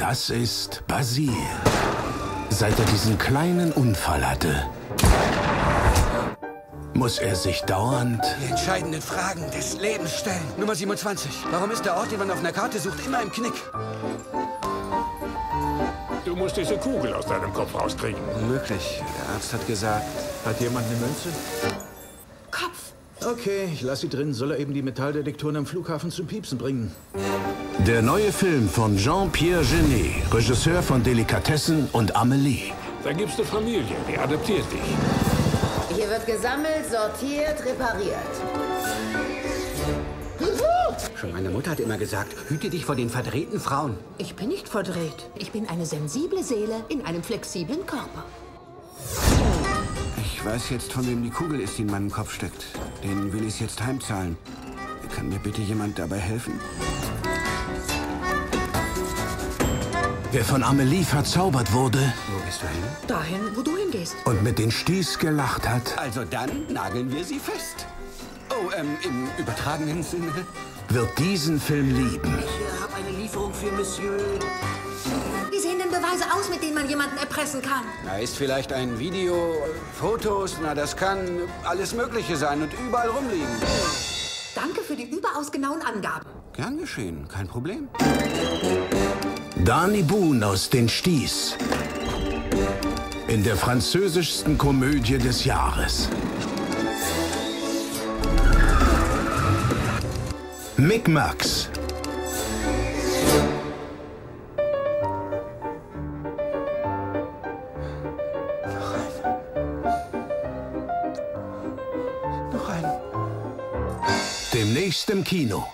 Das ist Basil. Seit er diesen kleinen Unfall hatte, muss er sich dauernd Die entscheidenden Fragen des Lebens stellen. Nummer 27. Warum ist der Ort, den man auf einer Karte sucht, immer im Knick? Du musst diese Kugel aus deinem Kopf rauskriegen. Unmöglich. Der Arzt hat gesagt. Hat jemand eine Münze? Okay, ich lasse sie drin. Soll er eben die Metalldetektoren am Flughafen zum Piepsen bringen? der neue Film von Jean-Pierre Genet, Regisseur von Delikatessen und Amelie. Da gibt's eine Familie, die adoptiert dich. Hier wird gesammelt, sortiert, repariert. Schon meine Mutter hat immer gesagt, hüte dich vor den verdrehten Frauen. Ich bin nicht verdreht. Ich bin eine sensible Seele in einem flexiblen Körper. Ich weiß jetzt, von wem die Kugel ist, die in meinem Kopf steckt. Den will ich jetzt heimzahlen. Kann mir bitte jemand dabei helfen? Wer von Amelie verzaubert wurde Wo gehst du hin? Dahin, wo du hingehst. und mit den Sties gelacht hat, Also dann nageln wir sie fest. Oh, ähm, im übertragenen Sinne. wird diesen Film lieben. Ich habe eine Lieferung für Monsieur. Wie sehen denn Beweise aus, mit denen man jemanden erpressen kann? Da ist vielleicht ein Video, Fotos, na das kann alles Mögliche sein und überall rumliegen. Danke für die überaus genauen Angaben. Gern geschehen, kein Problem. Dani Boone aus den Sties. In der französischsten Komödie des Jahres. Mick Max. Noch ein. Demnächst im Kino.